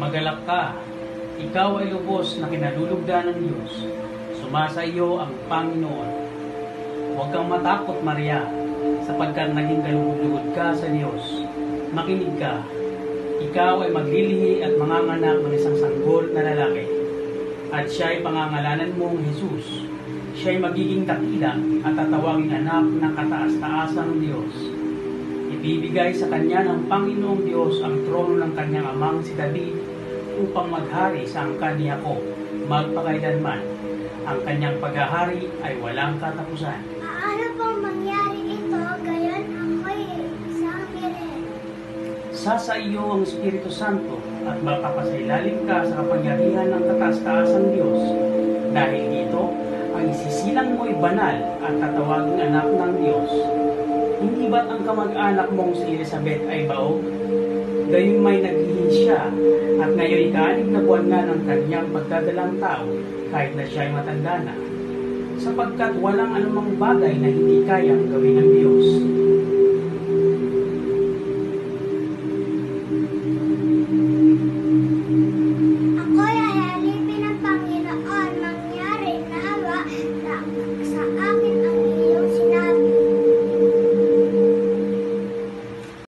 Magalak ka, ikaw ay lubos na kinalulugdan ng Diyos. Sumasa iyo ang Panginoon. Huwag kang matakot, Maria, sapagkat naging kalugod ka sa Diyos. Makinig ka, ikaw ay maglilihi at manganganak ng isang sanggol na lalaki. At siya ay pangangalanan mong Jesus. Siya ay magiging dakila at tatawaging anak ng kataas-taasang Diyos. Ibibigay sa kanya ng Panginoong Diyos ang trono ng kanyang amang si David upang maghari sa angkan ni Jacob magpakailanman. Ang kanyang paghahari ay walang katapusan. Paano pong mangyari ito? Gayon ako'y isang birin. Sasa iyo ang Espiritu Santo at mapapasailalim ka sa kapangyarihan ng kataas-taasang Diyos. Dahil dito, ang isisilang mo'y banal at tatawaging anak ng Diyos. Hindi ba't ang kamag-anak mong si Elizabeth ay baog? Gayun may naghihi siya at ngayon ikaanig na buwan na ng kanyang pagdadalang tao kahit na siya ay matanda na sapagkat walang anumang bagay na hindi kayang gawin ng Diyos.